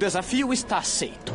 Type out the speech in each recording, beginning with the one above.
desafio está aceito.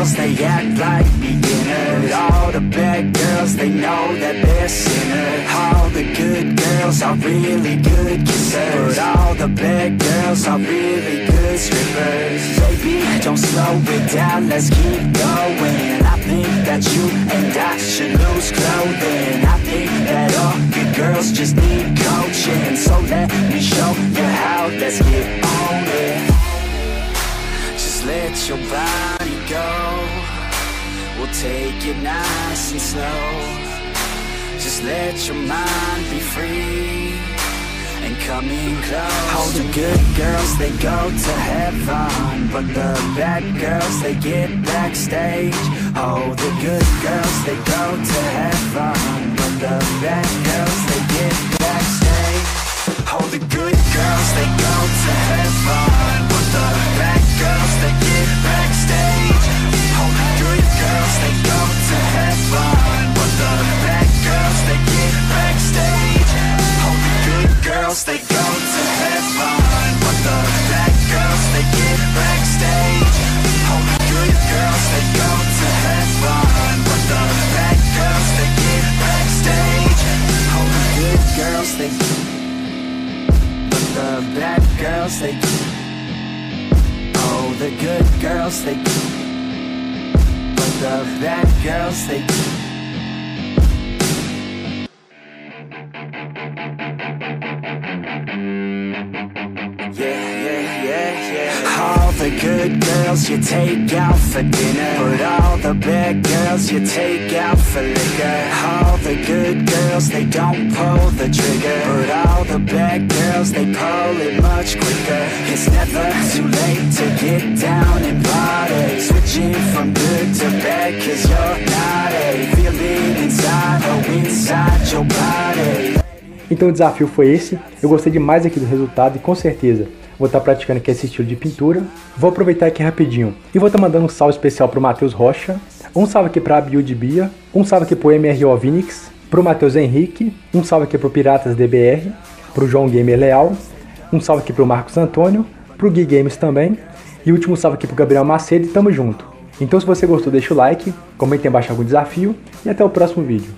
girls, they act like beginners. All the bad girls, they know that they're sinners. All the good girls are really good kissers. But all the bad girls are really good strippers. Baby, don't slow it down, let's keep going. I think that you it nice and slow. Just let your mind be free And come in close. All the good girls, they go to heaven But the bad girls, they get backstage. Oh, the good girls, they go to heaven But the bad girls, they get backstage. Oh, the good girls, they go to heaven girls, they but the bad girls, they do. Oh, the good girls, they do. But the bad girls, they Yeah, good girls you take out for dinner. But all the bad girls you take out for liquor. All the good girls, they don't pull the trigger. But all the bad girls, they pull it much quicker. It's never too late to get down and party. Switching from good to bad, cause you're naughty. Feel it inside, oh, inside your body. Então o desafio foi esse. Eu gostei demais aqui do resultado e com certeza vou estar praticando aqui esse estilo de pintura. Vou aproveitar aqui rapidinho. E vou estar mandando um salve especial para o Matheus Rocha, um salve aqui para a Build Bia, um salve aqui para o MRO Vinix, para o Matheus Henrique, um salve aqui para o Piratas DBR, para o João Gamer Leal, um salve aqui para o Marcos Antônio, para o Gui Games também. E último salve aqui para o Gabriel Macedo e tamo junto. Então se você gostou deixa o like, comente embaixo algum desafio e até o próximo vídeo.